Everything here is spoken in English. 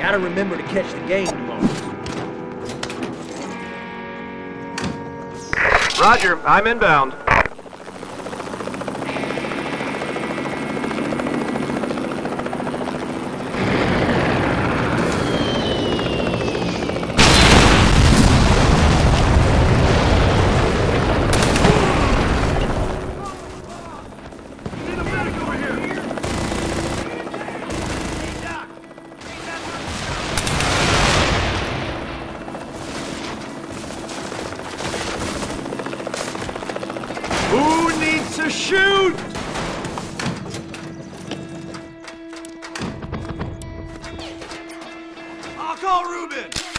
Gotta remember to catch the game tomorrow. Roger, I'm inbound. Who needs to shoot? I'll call Ruben.